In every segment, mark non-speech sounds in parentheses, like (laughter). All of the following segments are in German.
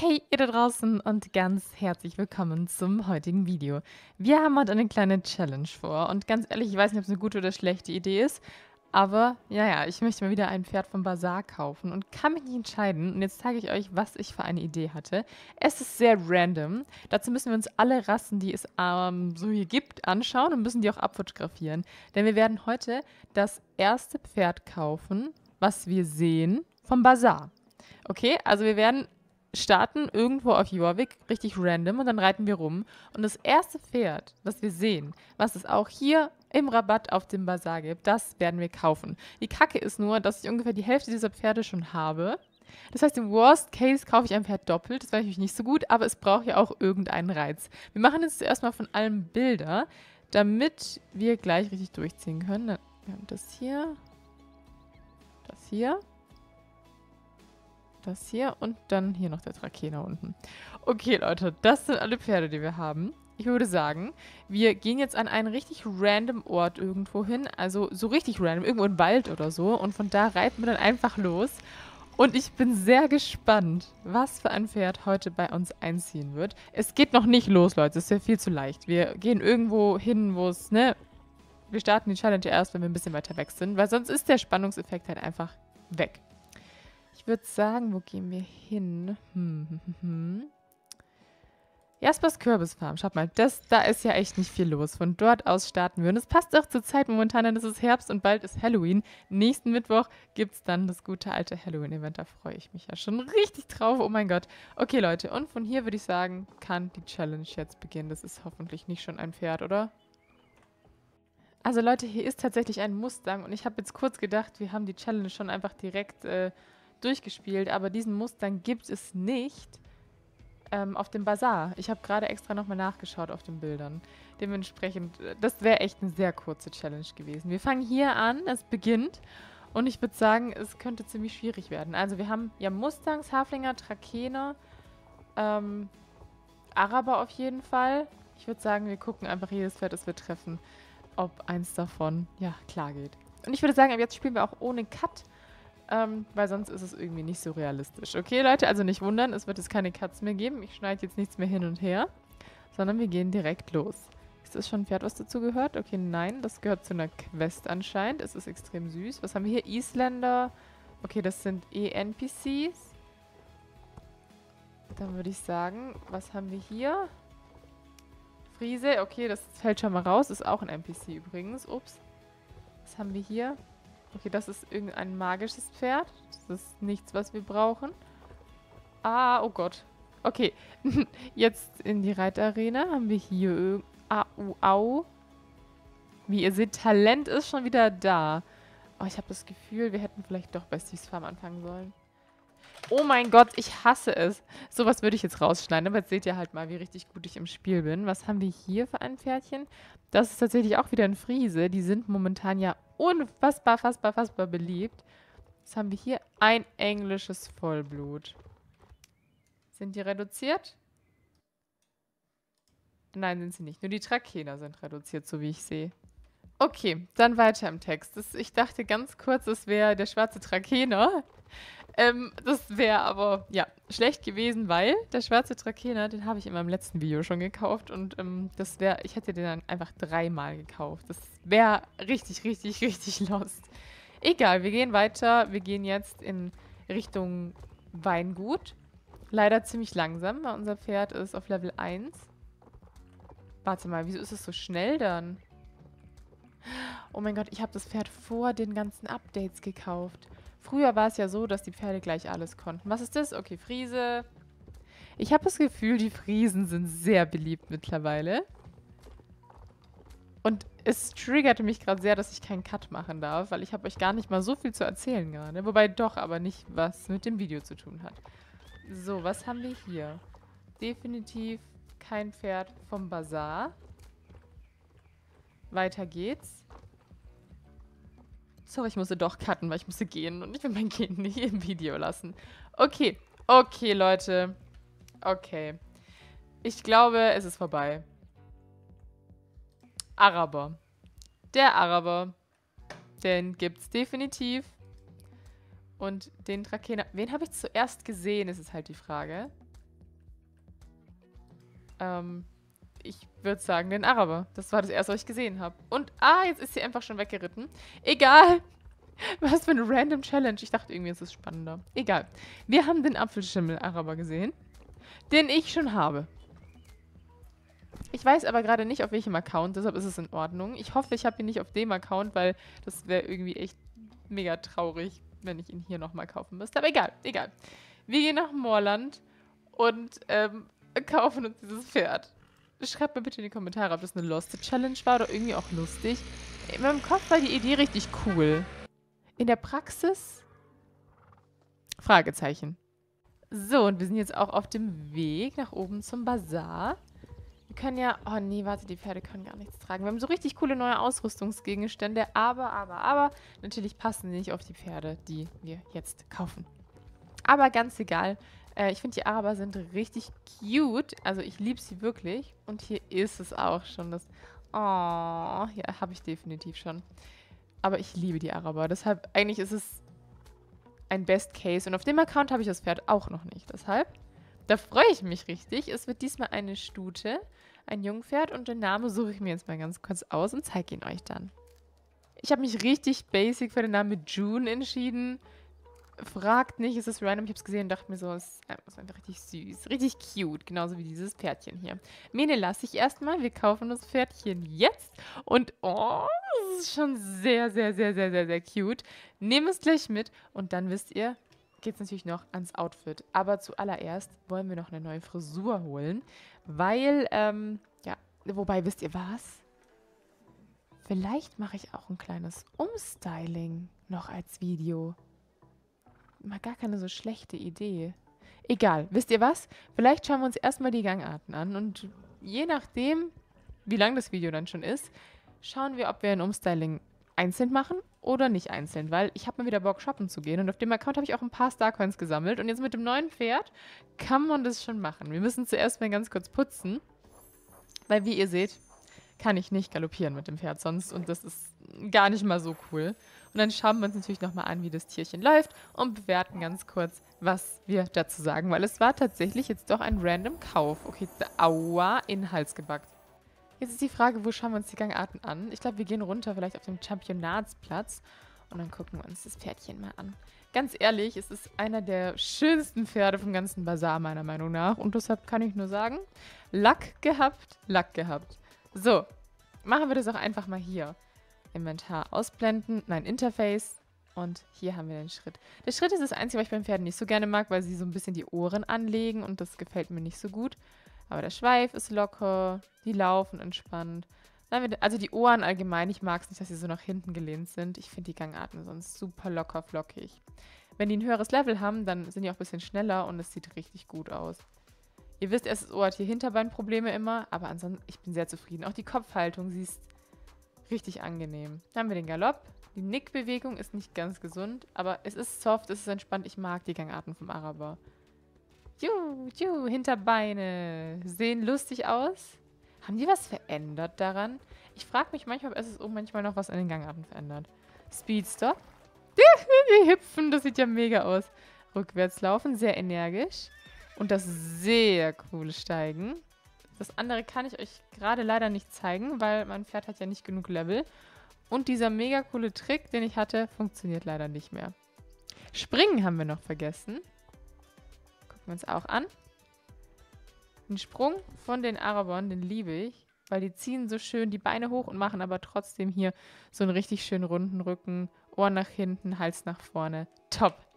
Hey, ihr da draußen und ganz herzlich willkommen zum heutigen Video. Wir haben heute eine kleine Challenge vor und ganz ehrlich, ich weiß nicht, ob es eine gute oder schlechte Idee ist, aber ja, ja, ich möchte mal wieder ein Pferd vom Bazar kaufen und kann mich nicht entscheiden. Und jetzt zeige ich euch, was ich für eine Idee hatte. Es ist sehr random. Dazu müssen wir uns alle Rassen, die es ähm, so hier gibt, anschauen und müssen die auch abfotografieren. Denn wir werden heute das erste Pferd kaufen, was wir sehen vom Bazar. Okay, also wir werden starten irgendwo auf Jorvik, richtig random, und dann reiten wir rum. Und das erste Pferd, was wir sehen, was es auch hier im Rabatt auf dem Bazar gibt, das werden wir kaufen. Die Kacke ist nur, dass ich ungefähr die Hälfte dieser Pferde schon habe. Das heißt, im Worst Case kaufe ich ein Pferd doppelt. Das wäre natürlich nicht so gut, aber es braucht ja auch irgendeinen Reiz. Wir machen jetzt zuerst mal von allem Bilder, damit wir gleich richtig durchziehen können. Wir haben das hier, das hier das hier und dann hier noch der Trakehner unten. Okay, Leute, das sind alle Pferde, die wir haben. Ich würde sagen, wir gehen jetzt an einen richtig random Ort irgendwo hin. Also so richtig random, irgendwo im Wald oder so. Und von da reiten wir dann einfach los. Und ich bin sehr gespannt, was für ein Pferd heute bei uns einziehen wird. Es geht noch nicht los, Leute. Es ist ja viel zu leicht. Wir gehen irgendwo hin, wo es, ne... Wir starten die Challenge erst, wenn wir ein bisschen weiter weg sind. Weil sonst ist der Spannungseffekt halt einfach weg. Ich würde sagen, wo gehen wir hin? Hm, hm, hm, hm. Jaspers Kürbisfarm. Schaut mal, das, da ist ja echt nicht viel los. Von dort aus starten wir. Und es passt auch zur Zeit momentan, denn es ist Herbst und bald ist Halloween. Nächsten Mittwoch gibt es dann das gute alte Halloween-Event. Da freue ich mich ja schon richtig drauf. Oh mein Gott. Okay, Leute. Und von hier würde ich sagen, kann die Challenge jetzt beginnen. Das ist hoffentlich nicht schon ein Pferd, oder? Also Leute, hier ist tatsächlich ein Mustang. Und ich habe jetzt kurz gedacht, wir haben die Challenge schon einfach direkt... Äh, durchgespielt, aber diesen Mustang gibt es nicht ähm, auf dem Bazar. Ich habe gerade extra nochmal nachgeschaut auf den Bildern. Dementsprechend, äh, das wäre echt eine sehr kurze Challenge gewesen. Wir fangen hier an, es beginnt. Und ich würde sagen, es könnte ziemlich schwierig werden. Also wir haben ja Mustangs, Haflinger, Trakehner, ähm, Araber auf jeden Fall. Ich würde sagen, wir gucken einfach jedes Pferd, das wir treffen, ob eins davon, ja, klar geht. Und ich würde sagen, ab jetzt spielen wir auch ohne Cut. Ähm, weil sonst ist es irgendwie nicht so realistisch. Okay, Leute, also nicht wundern, es wird jetzt keine Cuts mehr geben. Ich schneide jetzt nichts mehr hin und her, sondern wir gehen direkt los. Ist das schon ein Pferd, was dazu gehört? Okay, nein, das gehört zu einer Quest anscheinend. Es ist extrem süß. Was haben wir hier? Isländer. Okay, das sind E-NPCs. Dann würde ich sagen, was haben wir hier? Friese, okay, das fällt schon mal raus. Ist auch ein NPC übrigens. Ups. Was haben wir hier? Okay, das ist irgendein magisches Pferd. Das ist nichts, was wir brauchen. Ah, oh Gott. Okay, (laughs) jetzt in die Reitarena haben wir hier... Au, au. Wie ihr seht, Talent ist schon wieder da. Oh, ich habe das Gefühl, wir hätten vielleicht doch bei Steve's Farm anfangen sollen. Oh mein Gott, ich hasse es. Sowas würde ich jetzt rausschneiden, aber jetzt seht ihr halt mal, wie richtig gut ich im Spiel bin. Was haben wir hier für ein Pferdchen? Das ist tatsächlich auch wieder ein Friese. Die sind momentan ja unfassbar, fassbar, fassbar beliebt. Was haben wir hier? Ein englisches Vollblut. Sind die reduziert? Nein, sind sie nicht. Nur die Trakener sind reduziert, so wie ich sehe. Okay, dann weiter im Text. Das, ich dachte ganz kurz, es wäre der schwarze Trakener. Ähm, das wäre aber, ja, schlecht gewesen, weil der schwarze Trakener, den habe ich in meinem letzten Video schon gekauft und ähm, das wäre, ich hätte den dann einfach dreimal gekauft. Das wäre richtig, richtig, (laughs) richtig lost. Egal, wir gehen weiter. Wir gehen jetzt in Richtung Weingut. Leider ziemlich langsam, weil unser Pferd ist auf Level 1. Warte mal, wieso ist es so schnell dann? Oh mein Gott, ich habe das Pferd vor den ganzen Updates gekauft. Früher war es ja so, dass die Pferde gleich alles konnten. Was ist das? Okay, Friese. Ich habe das Gefühl, die Friesen sind sehr beliebt mittlerweile. Und es triggerte mich gerade sehr, dass ich keinen Cut machen darf, weil ich habe euch gar nicht mal so viel zu erzählen gerade. Wobei doch, aber nicht, was mit dem Video zu tun hat. So, was haben wir hier? Definitiv kein Pferd vom Bazar. Weiter geht's. Sorry, ich musste doch cutten, weil ich musste gehen und ich will mein Gehen nicht im Video lassen. Okay, okay, Leute. Okay. Ich glaube, es ist vorbei. Araber. Der Araber. Den gibt's definitiv. Und den Trakehner. Wen habe ich zuerst gesehen, ist es halt die Frage. Ähm, ich würde sagen, den Araber. Das war das erste, was ich gesehen habe. Und, ah, jetzt ist sie einfach schon weggeritten. Egal. (laughs) Was für eine random Challenge. Ich dachte irgendwie, es ist spannender. Egal. Wir haben den Apfelschimmel-Araber gesehen, den ich schon habe. Ich weiß aber gerade nicht, auf welchem Account, deshalb ist es in Ordnung. Ich hoffe, ich habe ihn nicht auf dem Account, weil das wäre irgendwie echt mega traurig, wenn ich ihn hier nochmal kaufen müsste. Aber egal, egal. Wir gehen nach Moorland und ähm, kaufen uns dieses Pferd. Schreibt mir bitte in die Kommentare, ob das eine Lost Challenge war oder irgendwie auch lustig. In meinem Kopf war die Idee richtig cool. In der Praxis? Fragezeichen. So, und wir sind jetzt auch auf dem Weg nach oben zum Bazar. Wir können ja... Oh nee, warte, die Pferde können gar nichts tragen. Wir haben so richtig coole neue Ausrüstungsgegenstände, aber, aber, aber natürlich passen sie nicht auf die Pferde, die wir jetzt kaufen. Aber ganz egal. Äh, ich finde, die Araber sind richtig cute. Also ich liebe sie wirklich. Und hier ist es auch schon. Das Oh, ja, habe ich definitiv schon. Aber ich liebe die Araber. Deshalb, eigentlich ist es ein Best Case. Und auf dem Account habe ich das Pferd auch noch nicht. Deshalb, da freue ich mich richtig. Es wird diesmal eine Stute, ein Jungpferd. Und den Namen suche ich mir jetzt mal ganz kurz aus und zeige ihn euch dann. Ich habe mich richtig basic für den Namen June entschieden. Fragt nicht, ist es random? Ich habe es gesehen und dachte mir so, es ist einfach richtig süß. Richtig cute, genauso wie dieses Pferdchen hier. Mene lasse ich erstmal. Wir kaufen das Pferdchen jetzt. Und oh, das ist schon sehr, sehr, sehr, sehr, sehr, sehr cute. Nehmen es gleich mit und dann wisst ihr, geht es natürlich noch ans Outfit. Aber zuallererst wollen wir noch eine neue Frisur holen, weil, ähm, ja, wobei, wisst ihr was? Vielleicht mache ich auch ein kleines Umstyling noch als Video mal gar keine so schlechte Idee. Egal, wisst ihr was? Vielleicht schauen wir uns erstmal die Gangarten an und je nachdem, wie lang das Video dann schon ist, schauen wir, ob wir ein Umstyling einzeln machen oder nicht einzeln, weil ich habe mal wieder Bock, shoppen zu gehen und auf dem Account habe ich auch ein paar Starcoins gesammelt und jetzt mit dem neuen Pferd kann man das schon machen. Wir müssen zuerst mal ganz kurz putzen, weil wie ihr seht, kann ich nicht galoppieren mit dem Pferd sonst und das ist gar nicht mal so cool. Und dann schauen wir uns natürlich nochmal an, wie das Tierchen läuft und bewerten ganz kurz, was wir dazu sagen, weil es war tatsächlich jetzt doch ein random Kauf. Okay, aua, in den Hals gebackt. Jetzt ist die Frage, wo schauen wir uns die Gangarten an? Ich glaube, wir gehen runter, vielleicht auf dem Championatsplatz und dann gucken wir uns das Pferdchen mal an. Ganz ehrlich, es ist einer der schönsten Pferde vom ganzen Bazar, meiner Meinung nach. Und deshalb kann ich nur sagen, Lack gehabt, Lack gehabt. So, machen wir das auch einfach mal hier. Inventar ausblenden, nein, Interface. Und hier haben wir den Schritt. Der Schritt ist das Einzige, was ich beim Pferden nicht so gerne mag, weil sie so ein bisschen die Ohren anlegen und das gefällt mir nicht so gut. Aber der Schweif ist locker, die laufen entspannt. Also die Ohren allgemein, ich mag es nicht, dass sie so nach hinten gelehnt sind. Ich finde die Gangarten sonst super locker flockig. Wenn die ein höheres Level haben, dann sind die auch ein bisschen schneller und es sieht richtig gut aus. Ihr wisst, erstes Ohr hat hier Hinterbeinprobleme immer, aber ansonsten, ich bin sehr zufrieden. Auch die Kopfhaltung, sie ist Richtig angenehm. Dann haben wir den Galopp. Die Nickbewegung ist nicht ganz gesund, aber es ist soft, es ist entspannt. Ich mag die Gangarten vom Araber. Juhu, juhu, Hinterbeine. Sehen lustig aus. Haben die was verändert daran? Ich frage mich manchmal, ob SSO manchmal noch was an den Gangarten verändert. Speedstop. (laughs) Die hüpfen, das sieht ja mega aus. Rückwärts laufen, sehr energisch. Und das sehr coole Steigen. Das andere kann ich euch gerade leider nicht zeigen, weil mein Pferd hat ja nicht genug Level. Und dieser mega coole Trick, den ich hatte, funktioniert leider nicht mehr. Springen haben wir noch vergessen. Gucken wir uns auch an. Den Sprung von den Arabern, den liebe ich, weil die ziehen so schön die Beine hoch und machen aber trotzdem hier so einen richtig schönen runden Rücken, Ohr nach hinten, Hals nach vorne. Top.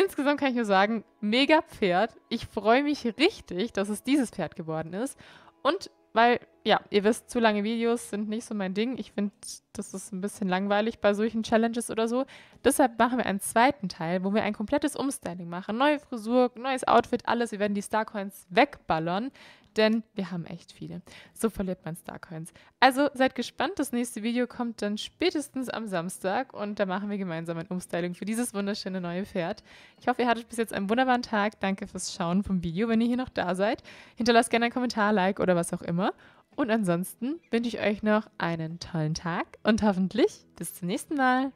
Insgesamt kann ich nur sagen, mega Pferd. Ich freue mich richtig, dass es dieses Pferd geworden ist. Und weil, ja, ihr wisst, zu lange Videos sind nicht so mein Ding. Ich finde, das ist ein bisschen langweilig bei solchen Challenges oder so. Deshalb machen wir einen zweiten Teil, wo wir ein komplettes Umstyling machen. Neue Frisur, neues Outfit, alles. Wir werden die Starcoins wegballern denn wir haben echt viele. So verliert man Starcoins. Also seid gespannt, das nächste Video kommt dann spätestens am Samstag und da machen wir gemeinsam ein Umstyling für dieses wunderschöne neue Pferd. Ich hoffe, ihr hattet bis jetzt einen wunderbaren Tag. Danke fürs Schauen vom Video, wenn ihr hier noch da seid. Hinterlasst gerne einen Kommentar, Like oder was auch immer. Und ansonsten wünsche ich euch noch einen tollen Tag und hoffentlich bis zum nächsten Mal.